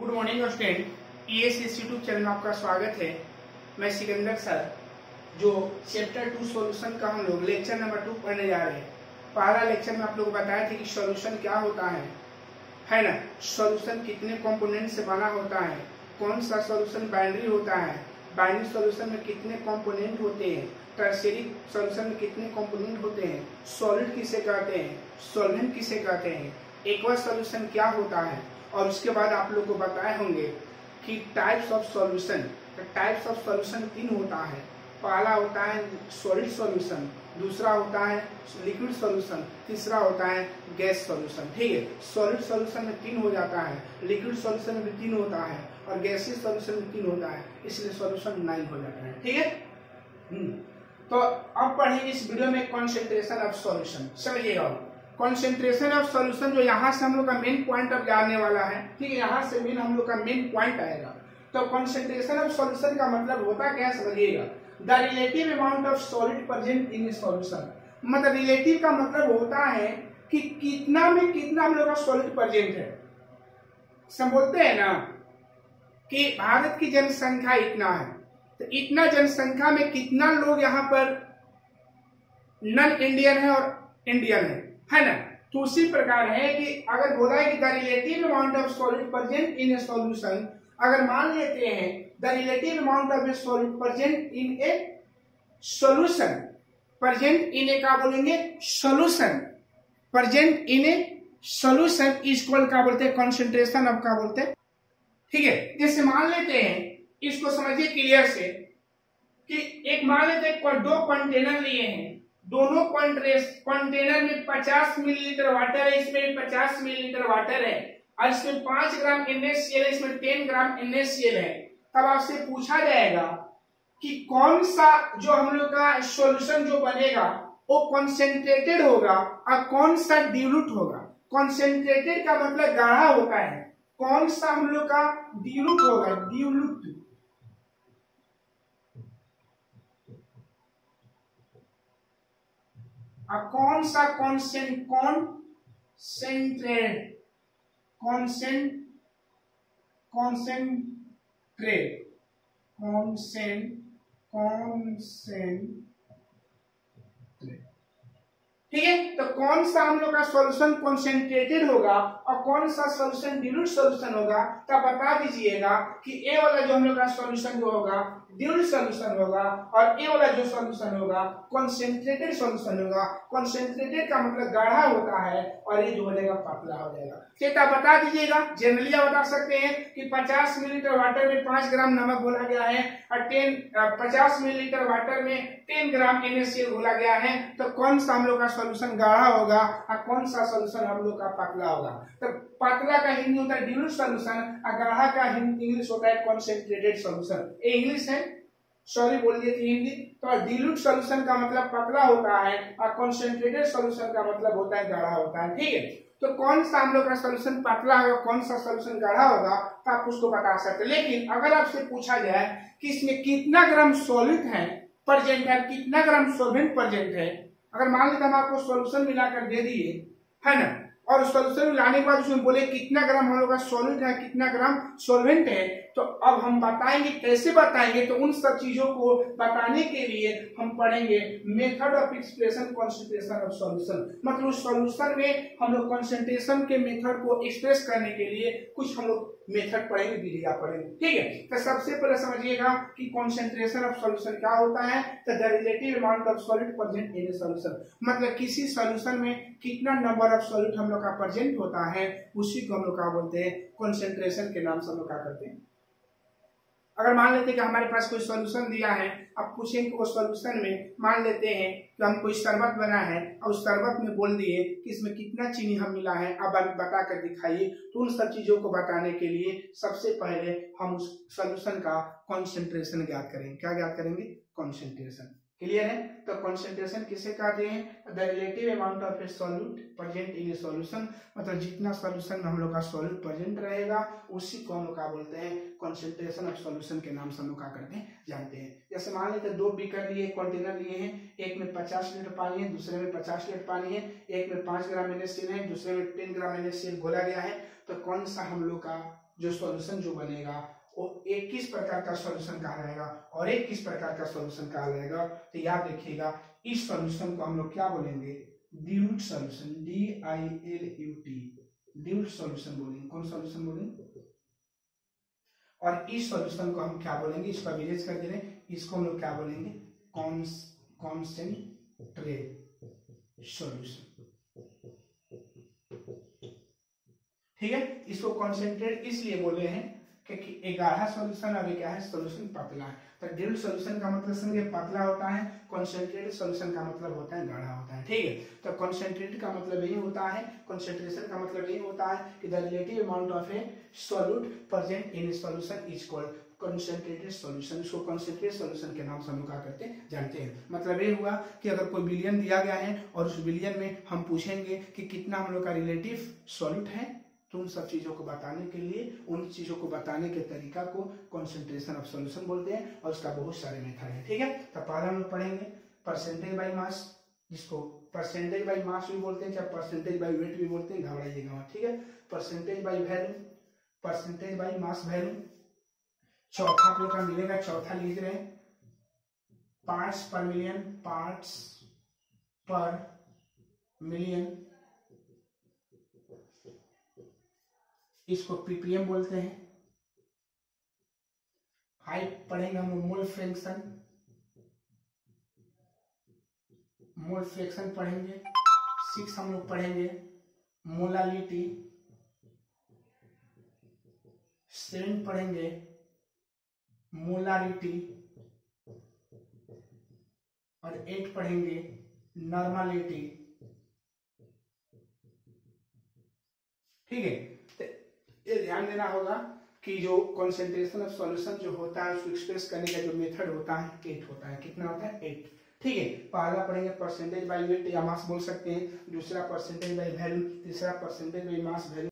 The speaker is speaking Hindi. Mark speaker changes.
Speaker 1: Good morning student E S YouTube channel में आपका स्वागत है। मैं सिकंदर सर, जो चैप्टर टू सॉल्यूशन का हम लोग लेक्चर नंबर टू पढ़ने जा रहे हैं। पहला लेक्चर में आप लोग बताए थे कि सॉल्यूशन क्या होता है। है ना? सॉल्यूशन कितने कंपोनेंट से बना होता है? कौन सा सॉल्यूशन बाइनरी होता है? बाइनरी सॉल्यूशन में कितने कंपोनेंट होते हैं? टर्सरी सॉल्यूशन में कितने कंपोनेंट होते हैं? सॉलिड किसे कहते हैं? सॉल्वेंट किसे कहते हैं? एक्वा सॉल्यूशन क्या होता है? और उसके बाद आप लोग को बताए होंगे कि types of solution types of solution तीन होता है। पहला होता है सॉलिड सॉल्यूशन दूसरा होता है लिक्विड सॉल्यूशन तीसरा होता है गैस सॉल्यूशन ठीक है? सॉलिड सॉल्यूशन में तीन हो जाता है लिक्विड सॉल्यूशन में तीन होता है और गैसियस सॉल्यूशन में तीन होता है, इसलिए सॉल्यूशन नाइन हो जाता है। ठीक है? हम्म। तो अब पढ़ेंगे इस वीडियो में कॉन्सेंट्रेशन ऑफ़ सॉल्यूशन समझिएगा कॉन्सेंट्रेशन ऑफ़ सोल्यूशन जो यहाँ से हम लोग का मेन पॉइंट अब जानने वाला है, ठीक है, यहाँ से मेन हम लोग का मेन पॉइंट आएगा। तो कॉन्सेंट्रेशन ऑफ़ सोल्यूशन का मतलब होता क्या समझिएगा। The relative amount of solid present in solution मतलब रिलेटिव का मतलब होता है कि कितना में कितना हम लोग का सॉलिड प्रेजेंट है। सब बोलते हैं ना कि भारत की जनसंख्या इतना है। तो इतना जनसंख्या में कितना लोग यहाँ पर नन इंडियन है और इंडियन है? है ना? तो उसी प्रकार है कि अगर बोला है कि the relative amount of solid present in a solution अगर मान लेते हैं the relative amount of a solid present in a solution present in a क्या बोलेंगे? Solution present in a solution is क्या बोलते हैं? कॉन्सेंट्रेशन ऑफ़ क्या बोलते हैं? ठीक है? जैसे मान लेते हैं, इसको समझिए क्लियर से, कि एक मान लेते हैं दो कंटेनर लिए हैं दोनों कंटेनर में 50 मिलीलीटर वाटर है, इसमें 50 मिलीलीटर वाटर है। और इसमें पाँच ग्राम एनएससीएल है, इसमें 10 ग्राम एनएससीएल है। तब आपसे पूछा जाएगा कि कौन सा जो हम लोग का सॉल्यूशन जो बनेगा, वो कॉन्सेंट्रेटेड होगा और कौन सा डिलूट होगा? कॉन्सेंट्रेटेड का मतलब गाढ़ा होता है। कौन सा हम लोग का डिलूट होगा? डिलूट कौन सा कॉन्सेंट कॉन्सेंट्रेट कॉन्सेंट कॉन्सेंट्रेट कॉन्सेंट कॉन्सेंट ठीक है? तो कौन सा हम लोग का सॉल्यूशन कॉन्सेंट्रेटेड होगा और कौन सा सॉल्यूशन डिल्यूट सॉल्यूशन होगा? तब बता दीजिएगा कि ए वाला जो हम लोग का सॉल्यूशन जो होगा ड्यूल सोल्यूशन होगा और ए वाला जो सोल्यूशन होगा कॉन्सेंट्रेटेड सोल्यूशन होगा। कॉन्सेंट्रेटेड का मतलब गाढ़ा होता है और ये जो हो जाएगा पतला हो जाएगा। चेता बता दीजिएगा जनरली आप बता सकते हैं कि 50 मिलीलीटर वाटर में 5 ग्राम नमक बोला गया है और 10 50 मिलीलीटर वाटर में 10 ग्राम एनएससीएल बोला गया है। तो कौन सा हम लोग का सोल्यूशन गाढ़ा होगा और कौन सा सोल्यूशन हम लोग का पतला होगा? तो पतला का हिंदी होता है डिल्यूट सोल्यूशन और गाढ़ा का इंग्लिश होता है कॉन्सेंट्रेटेड सोल्यूशन इंग्लिश है। सॉरी बोल दिए हिंदी। तो डिल्यूट सोल्यूशन का मतलब पतला होता है, और कॉन्सेंट्रेटेड सोल्यूशन का मतलब होता है गाढ़ा होता है। ठीक है? तो कौन सा हम लोग का सोल्यूशन पतला होगा, कौन सा सोल्यूशन गाढ़ा होगा तो आप उसको बता सकते लेकिन अगर आपसे पूछा जाए कि इसमें कितना ग्राम सॉलिड है प्रजेंट है, कितना ग्राम सोलवेंट प्रजेंट है, अगर मान लेते हम आपको सोल्यूशन मिलाकर दे दिए, है ना? और सोल्यूशन लाने के बाद उसमें बोले, कितना ग्राम हम लोग का सॉलिड है, कितना ग्राम सोलवेंट है? तो अब हम बताएँगे, कैसे बताएँगे? तो उन सब चीज़ों को बताने के लिए हम पढ़ेंगे method of expression concentration of solution मतलब सॉल्यूशन में हम लोग कॉन्सेंट्रेशन के मेथड को एक्सप्रेस करने के लिए कुछ हम लोग मेथड पढ़ेंगे विधिया पढ़ेंगे। ठीक है? तो सबसे पहले समझिएगा कि कॉन्सेंट्रेशन ऑफ़ सॉल्यूशन क्या होता है? तो the relative amount of solid present in solution मतलब किसी सॉल्यूशन में कितना नंबर ऑफ़ सॉलिड हम लोग का प्रेजेंट होता है, उसी को हम लोग क्या बोलते हैं? कॉन्सेंट्रेशन के नाम से हम लोग क्या करते हैं? अगर मान लेते हैं कि हमारे पास कोई सॉल्यूशन दिया है अब पूछेंगे उस सॉल्यूशन में मान लेते हैं कि हम कोई शरबत बना है, और उस शरबत में बोल दिए कि इसमें कितना चीनी हम मिला है, अब बता कर दिखाइए तो उन सब चीज़ों को बताने के लिए सबसे पहले हम उस सोल्यूशन का कॉन्सेंट्रेशन ज्ञात करेंगे। क्या ज्ञात करेंगे? कॉन्सेंट्रेशन क्लियर है? तो कॉन्सेंट्रेशन किसे कहते हैं? The relative amount of a solute present in a solution मतलब जितना सॉल्यूशन में हम लोग का सॉल्यूट प्रेजेंट रहेगा, उसी को हम लोग क्या बोलते हैं कॉन्सेंट्रेशन ऑफ़ सॉल्यूशन के नाम से हम लोग क्या करते हैं, जानते हैं। जैसे मान लेते दो बीकर लिए कंटेनर लिए हैं, एक में पचास लीटर पानी है, दूसरे में पचास लीटर पानी है, एक में पाँच ग्राम एन है, दूसरे में टेन ग्राम एन घोला गया है तो कौन सा हम लोग का जो सॉल्यूशन जो बनेगा वो एक किस प्रकार का सॉल्यूशन कहा जाएगा और एक किस प्रकार का सॉल्यूशन कहा जाएगा तो याद रखिएगा, इस सॉल्यूशन को हम लोग क्या बोलेंगे? Duet solution D I L U T duet solution बोलेंगे। कौन सॉल्यूशन बोलेंगे? और इस सॉल्यूशन को हम क्या बोलेंगे? इसका विलेज कर दे रहे इसको हम लोग क्या बोलेंगे? कॉन्सेंट्रेट सॉल्यूशन ठीक है? इसको कॉन्सेंट्रेट इसलिए बोले हैं क्योंकि गाढ़ा सॉल्यूशन अभी क्या है सॉल्यूशन पतला है। तो डिल्ड सॉल्यूशन का मतलब समझे पतला होता है कॉन्सेंट्रेटेड सॉल्यूशन का मतलब होता है, गाढ़ा होता है, ठीक है? तो कॉन्सेंट्रेटेड का मतलब यही होता है कॉन्सेंट्रेशन का मतलब यही होता है कि the relative amount of a solute present in solution is called concentrated solution इसको कॉन्सेंट्रेट सॉल्यूशन के नाम से हम क्या करते जानते हैं। मतलब ये हुआ कि अगर कोई बिलियन दिया गया है और उस बिलियन में हम पूछेंगे कि कितना हम लोग का रिलेटिव सॉल्यूट है तो उन सब चीज़ों को बताने के लिए, उन चीज़ों को बताने के तरीका को कॉन्सेंट्रेशन ऑफ़ सोल्यूशन बोलते हैं और उसका बहुत सारे मेथड है। ठीक है? तो पहला हम पढ़ेंगे। परसेंटेज बाई मास जिसको परसेंटेज बाई मास भी बोलते हैं, चाहे परसेंटेज बाई वेट भी बोलते हैं, घबराइएगा वहाँ ठीक है? Percentage by value percentage by mass value चौथा आप लोग का मिलेगा, चौथा लिख रहे हैं। Parts per million parts per million इसको पीपीएम बोलते हैं। फाइव पढ़ेंगे हम मोल फ्रैक्शन। मोल फ्रैक्शन पढ़ेंगे। सिक्स हम लोग पढ़ेंगे। मोलालिटी सेवन पढ़ेंगे। मोलारिटी और एट पढ़ेंगे। नॉर्मालिटी ठीक है? ये ध्यान देना होगा कि जो कॉन्सेंट्रेशन ऑफ़ सॉल्यूशन जो होता है, उसको एक्सप्रेस करने का जो मेथड होता है एट होता है। कितना होता है? एट ठीक है? पहला पढ़ेंगे परसेंटेज बाई वेट या मास बोल सकते हैं। दूसरा परसेंटेज बाई वैल्यू तीसरा परसेंटेज बाई मास वैल्यू